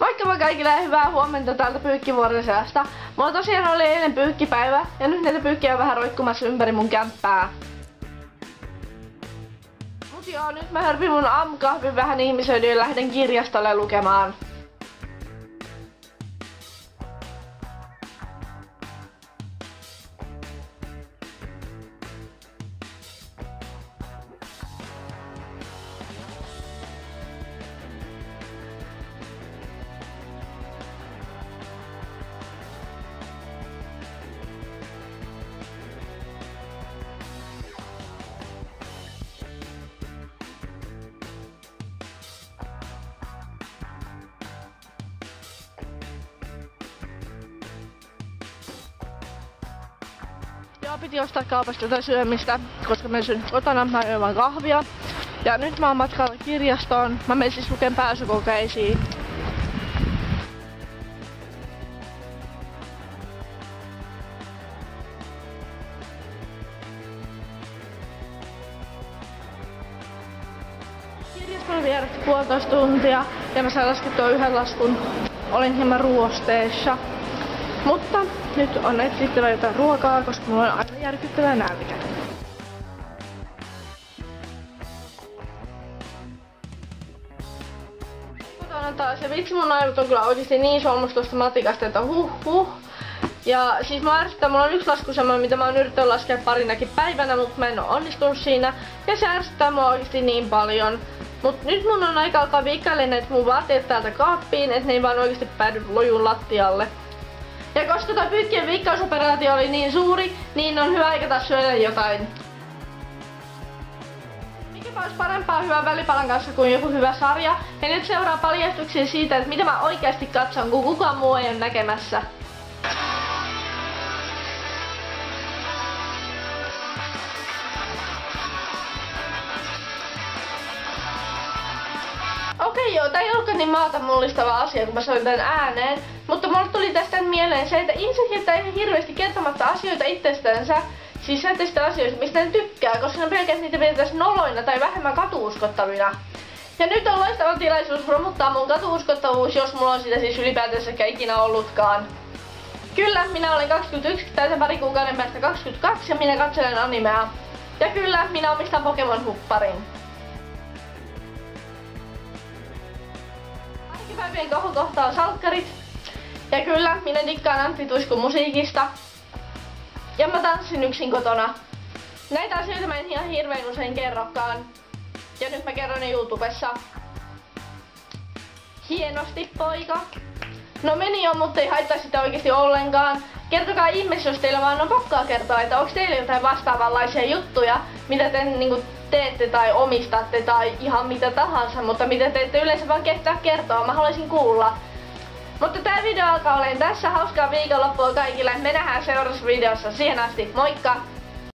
Moikka moi kaikille hyvää huomenta täältä Pyykkivuoren seasta. Mulla tosiaan oli eilen pyykkipäivä ja nyt näitä pyykkiä on vähän roikkumassa ympäri mun kämppää. Mut joo, nyt mä hörpin mun aamukahvin vähän ihmisöidyyn ja lähden kirjastolle lukemaan. Joo, piti ostaa kaupasta jotain syömistä, koska mä syön kotona, mä juon vaan kahvia. Ja nyt mä oon matkalla kirjastoon. Mä menen siis luken pääsykokeisiin. Kirjaston vierestä puolitoista tuntia ja mä sain laskettua yhden laskun. Olin hieman ruosteessa. Mutta nyt on etsittävä jotain ruokaa, koska mulla on aina järkyttävä nälkä. Kotona taas ja vitsi mun aivot on kyllä oikeesti niin solmus tuosta matikasta, että huh huh. Ja siis mä ärsyttää, mulla on yksi lasku semmoinen, mitä mä oon yrittänyt laskea parinakin päivänä, mutta mä en oo onnistunut siinä. Ja se ärsyttää mua oikeesti niin paljon. Mut nyt mun on aika alkaa viikkaille näitä mun vaatteet täältä kaappiin, että ne ei vaan oikeesti päädy lojun lattialle. Ja koska toi pyykkien viikkausoperaatio oli niin suuri, niin on hyvä aika taas syödä jotain. Mikäpä olisi parempaa hyvän välipalan kanssa kuin joku hyvä sarja. Ja nyt seuraa paljastuksia siitä, että mitä mä oikeasti katson, kun kukaan muu ei ole näkemässä. Okei joo, tää ei ollutkaan niin maata mullistava asia, kun mä soin tän ääneen. Mutta mulle tuli tästä mieleen se, että ihmiset jättää ihan hirveästi kertomatta asioita itsestänsä. Siis sellaisista asioista, mistä ne tykkää, koska ne pelkää, että niitä pidettäisiin noloina tai vähemmän katuuskottavina. Ja nyt on loistava tilaisuus romuttaa mun katuuskottavuus, jos mulla on sitä siis ylipäätänsä ikinä ollutkaan. Kyllä, minä olen 21, täytän pari kuukauden päästä 22 ja minä katselen animea. Ja kyllä, minä omistan Pokemon Hupparin. Arkipäivien kohokohta on salkkarit. Ja kyllä, minä dikkaan Antti Tuiskun musiikista. Ja mä tanssin yksin kotona. Näitä asioita mä en ihan hirveän usein kerrokaan. Ja nyt mä kerron ne YouTubessa. Hienosti, poika. No meni jo, mutta ei haittaa sitä oikeasti ollenkaan. Kertokaa ihmeessä, jos teillä vaan on pakkaa kertoa, että onko teillä jotain vastaavanlaisia juttuja, mitä te niin teette tai omistatte tai ihan mitä tahansa, mutta mitä te ette yleensä vaan kehtää kertoa. Mä haluaisin kuulla. Mutta tää video alkaa olemaan tässä. Hauskaa viikonloppua kaikille. Me nähdään seuraavassa videossa. Siihen asti. Moikka!